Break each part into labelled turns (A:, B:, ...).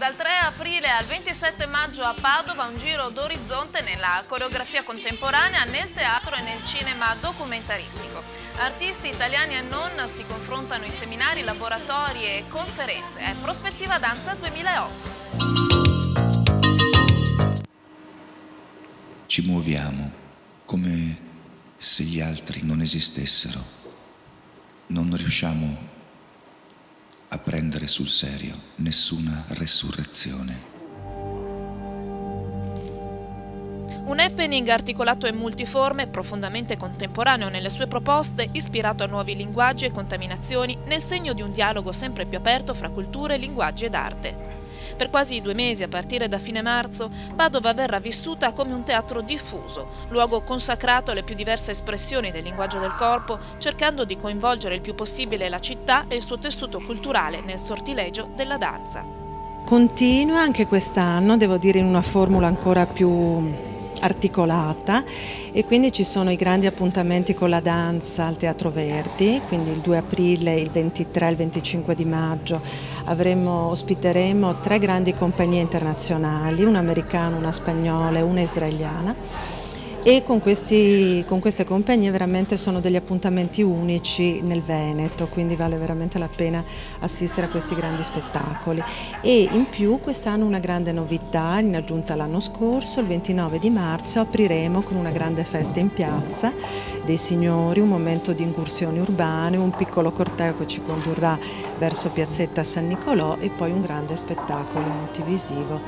A: Dal 3 aprile al 27 maggio a Padova un giro d'orizzonte nella coreografia contemporanea, nel teatro e nel cinema documentaristico. Artisti italiani e non si confrontano in seminari, laboratori e conferenze. È Prospettiva Danza 2008.
B: Ci muoviamo come se gli altri non esistessero. Non riusciamo prendere sul serio nessuna resurrezione.
A: Un happening articolato e multiforme, profondamente contemporaneo nelle sue proposte, ispirato a nuovi linguaggi e contaminazioni, nel segno di un dialogo sempre più aperto fra culture, linguaggi ed arte. Per quasi due mesi, a partire da fine marzo, Padova verrà vissuta come un teatro diffuso, luogo consacrato alle più diverse espressioni del linguaggio del corpo, cercando di coinvolgere il più possibile la città e il suo tessuto culturale nel sortilegio della danza.
C: Continua anche quest'anno, devo dire in una formula ancora più articolata e quindi ci sono i grandi appuntamenti con la danza al Teatro Verdi, quindi il 2 aprile, il 23 e il 25 di maggio avremo, ospiteremo tre grandi compagnie internazionali, una americana, una spagnola e una israeliana e con, questi, con, queste compagnie veramente sono degli appuntamenti unici nel Veneto, quindi vale veramente la pena assistere a questi grandi spettacoli. E in più quest'anno una grande novità, in aggiunta all'anno scorso, il 29 di marzo apriremo con una grande festa in piazza dei signori, un momento di incursioni urbane, un piccolo corteo che ci condurrà verso piazzetta San Nicolò e poi un grande spettacolo multivisivo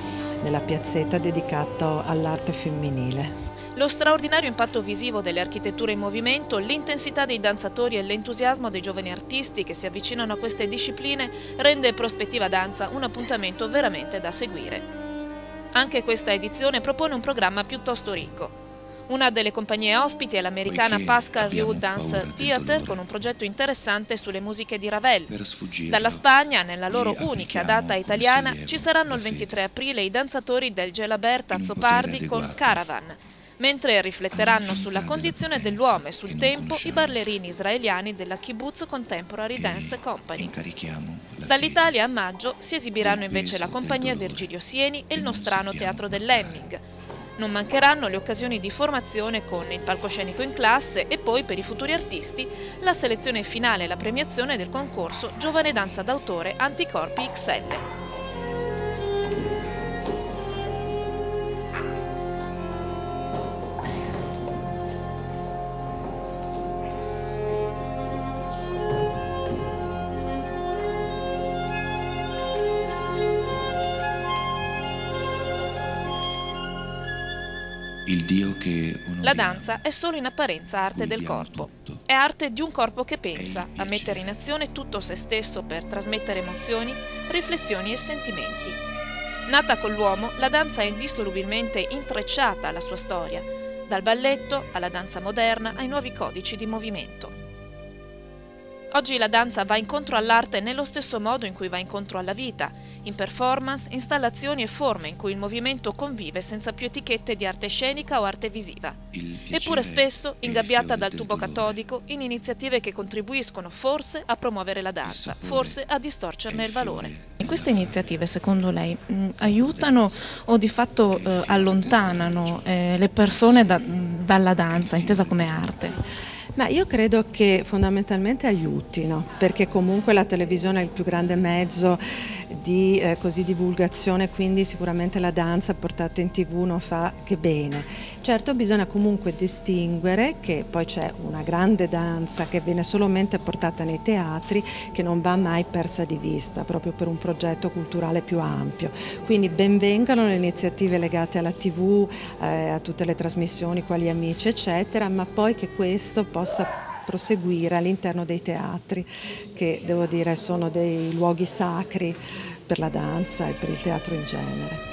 C: nella piazzetta dedicato all'arte femminile.
A: Lo straordinario impatto visivo delle architetture in movimento, l'intensità dei danzatori e l'entusiasmo dei giovani artisti che si avvicinano a queste discipline rende Prospettiva Danza un appuntamento veramente da seguire. Anche questa edizione propone un programma piuttosto ricco. Una delle compagnie ospiti è l'americana Pascal Rue Dance Theater con un progetto interessante sulle musiche di Ravel. Dalla Spagna, nella loro unica data italiana, ci saranno il 23 aprile i danzatori del Gelabert Azzopardi con Caravan mentre rifletteranno sulla condizione dell'uomo e sul tempo i ballerini israeliani della Kibbutz Contemporary Dance Company. Dall'Italia a maggio si esibiranno invece la compagnia Virgilio Sieni e il Nostrano Teatro dell'Hemming. Non mancheranno le occasioni di formazione con il palcoscenico in classe e poi per i futuri artisti la selezione finale e la premiazione del concorso Giovane Danza d'autore Anticorpi XL. La danza è solo in apparenza arte del corpo. È arte di un corpo che pensa a mettere in azione tutto se stesso per trasmettere emozioni, riflessioni e sentimenti. Nata con l'uomo, la danza è indissolubilmente intrecciata alla sua storia, dal balletto alla danza moderna ai nuovi codici di movimento. Oggi la danza va incontro all'arte nello stesso modo in cui va incontro alla vita, in performance, installazioni e forme in cui il movimento convive senza più etichette di arte scenica o arte visiva. Eppure spesso ingabbiata dal tubo catodico in iniziative che contribuiscono forse a promuovere la danza, forse a distorcerne il valore.
D: Queste iniziative secondo lei mh, aiutano o di fatto eh, allontanano eh, le persone da, dalla danza, intesa come arte?
C: Ma io credo che fondamentalmente aiutino, perché comunque la televisione è il più grande mezzo di eh, così, divulgazione, quindi sicuramente la danza portata in tv non fa che bene. Certo bisogna comunque distinguere che poi c'è una grande danza che viene solamente portata nei teatri, che non va mai persa di vista, proprio per un progetto culturale più ampio. Quindi benvengano le iniziative legate alla tv, eh, a tutte le trasmissioni, quali amici, eccetera, ma poi che questo possa proseguire all'interno dei teatri che devo dire sono dei luoghi sacri per la danza e per il teatro in genere.